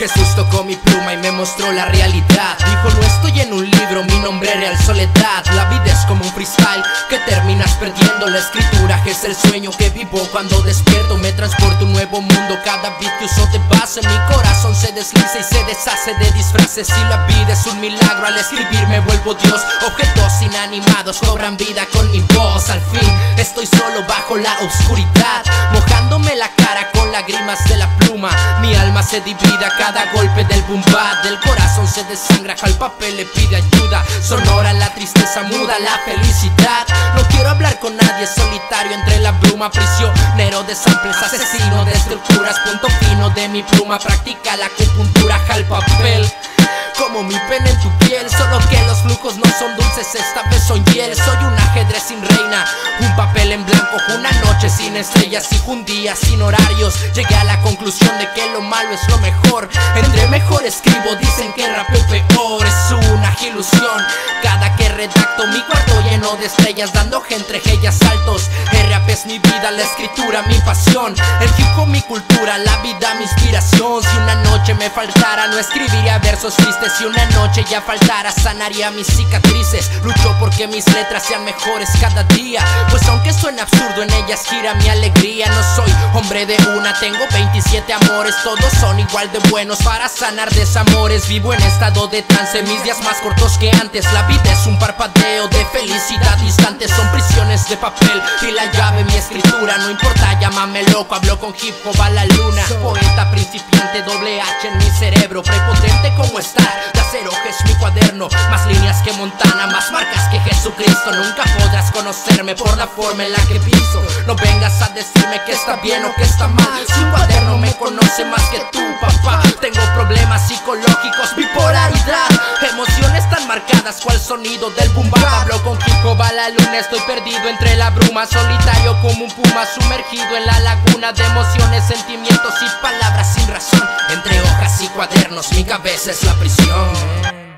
Jesús tocó mi pluma y me mostró la realidad. Dijo no estoy en un libro, mi nombre real soledad. La vida es como un freestyle que terminas perdiendo La escritura. Es el sueño que vivo cuando despierto. Me transporto un nuevo mundo, cada beat que de base Mi corazón se desliza y se deshace de disfraces. Y la vida es un milagro, al escribir me vuelvo Dios. Objetos inanimados cobran vida con mi voz. Al fin estoy solo bajo la oscuridad Mojándome la cara con lágrimas de la alma se divide a cada golpe del boom Del corazón se desangra, al papel le pide ayuda. Sonora la tristeza muda, la felicidad. No quiero hablar con nadie, solitario entre la bruma Prisionero de samples, asesino de estructuras. Punto fino de mi pluma, practica la acupuntura al papel. Como mi pena en tu piel Solo que los flujos no son dulces, esta vez son hiel. Soy un sin reina, un papel en blanco Una noche sin estrellas y un día sin horarios. Llegué a la conclusión de que lo malo es lo mejor. Entre mejor escribo, dicen que rapeo peor de estrellas Dando entre ellas saltos rap es mi vida, la escritura mi pasión El mi cultura, la vida mi inspiración Si una noche me faltara no escribiría versos tristes si una noche ya faltara, sanaría mis cicatrices. Lucho porque mis letras sean mejores cada día. Pues aunque suene absurdo, en ellas gira mi alegría. No soy hombre de una, tengo 27 amores. Todos son igual de buenos para sanar desamores. Vivo en estado de trance, mis días más cortos que antes. La vida es un parpadeo de felicidad instantes. Son prisiones de papel y la llave mi escritura. No importa, llámame loco, hablo con hip hop a la luna. Poeta principiante, doble H en mi cerebro. Prepotente como estar de acero es mi cuaderno Más líneas que Montana, más marcas que Jesucristo Nunca podrás conocerme por la forma en la que piso No vengas a decirme que está bien o que está mal Si un cuaderno me conoce más que tú, Marcadas cual sonido del boom Hablo con Kiko, la luna, estoy perdido entre la bruma Solitario como un puma sumergido en la laguna De emociones, sentimientos y palabras sin razón Entre hojas y cuadernos, mi cabeza es la prisión.